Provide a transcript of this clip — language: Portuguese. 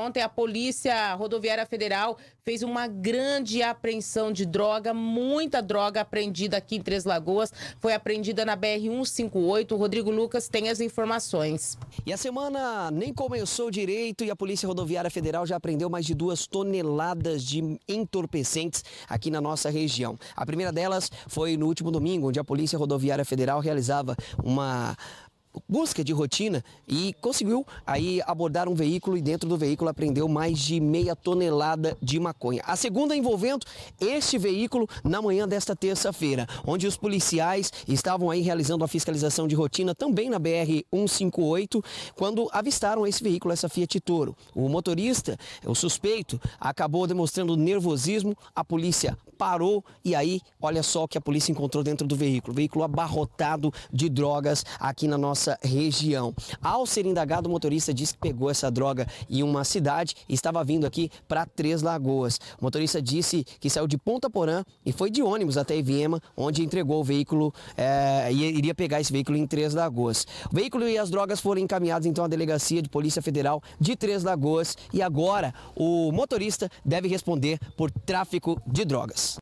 Ontem a Polícia Rodoviária Federal fez uma grande apreensão de droga, muita droga apreendida aqui em Três Lagoas. Foi apreendida na BR-158. O Rodrigo Lucas tem as informações. E a semana nem começou direito e a Polícia Rodoviária Federal já apreendeu mais de duas toneladas de entorpecentes aqui na nossa região. A primeira delas foi no último domingo, onde a Polícia Rodoviária Federal realizava uma busca de rotina e conseguiu aí abordar um veículo e dentro do veículo apreendeu mais de meia tonelada de maconha. A segunda envolvendo este veículo na manhã desta terça-feira, onde os policiais estavam aí realizando a fiscalização de rotina também na BR 158, quando avistaram esse veículo, essa Fiat Toro. O motorista, o suspeito, acabou demonstrando nervosismo, a polícia parou e aí, olha só o que a polícia encontrou dentro do veículo, veículo abarrotado de drogas aqui na nossa nossa região. Ao ser indagado, o motorista disse que pegou essa droga em uma cidade e estava vindo aqui para Três Lagoas. O motorista disse que saiu de Ponta Porã e foi de ônibus até Iviema, onde entregou o veículo é, e iria pegar esse veículo em Três Lagoas. O veículo e as drogas foram encaminhados então à Delegacia de Polícia Federal de Três Lagoas e agora o motorista deve responder por tráfico de drogas.